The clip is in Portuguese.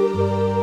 Música